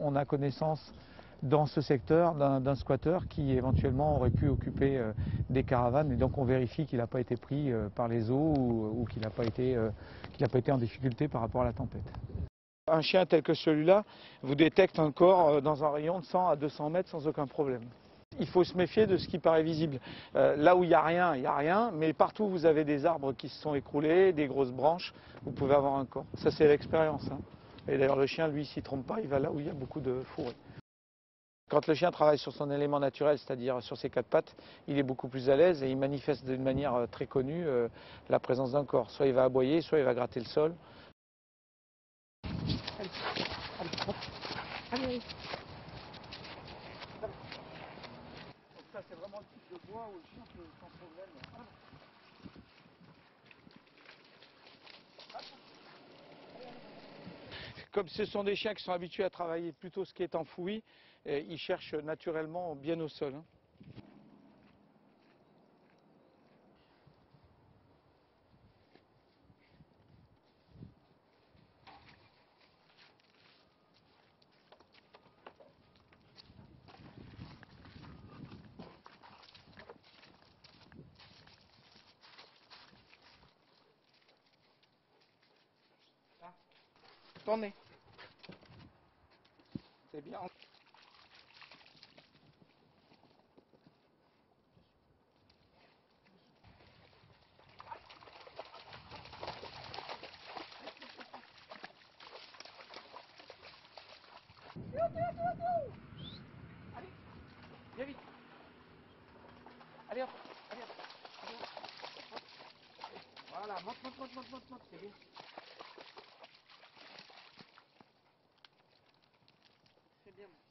On a connaissance dans ce secteur d'un squatteur qui éventuellement aurait pu occuper euh, des caravanes et donc on vérifie qu'il n'a pas été pris euh, par les eaux ou, qu'il n'a pas, été, euh, pas été en difficulté par rapport à la tempête. Un chien tel que celui-là vous détecte un corps dans un rayon de 100 à 200 mètres sans aucun problème. Il faut se méfier de ce qui paraît visible. là où il n'y a rien, il n'y a rien, mais partout où vous avez des arbres qui se sont écroulés, des grosses branches, vous pouvez avoir un corps. Ça c'est l'expérience. Hein. Et d'ailleurs le chien, lui, s'y trompe pas, il va là où il y a beaucoup de fourrés. Quand le chien travaille sur son élément naturel, c'est-à-dire sur ses quatre pattes, il est beaucoup plus à l'aise et il manifeste d'une manière euh, très connue euh, la présence d'un corps. Soit il va aboyer, soit il va gratter le sol. Comme ce sont des chiens qui sont habitués à travailler plutôt ce qui est enfoui, ils cherchent naturellement bien au sol. Tournez. C'est bien. Allez, viens vite. Allez hop, allez hop. Allez hop. Voilà, monte, monte, monte, monte, monte, monte. C'est bien.